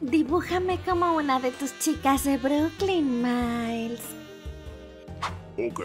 Dibújame como una de tus chicas de Brooklyn, Miles. Ok,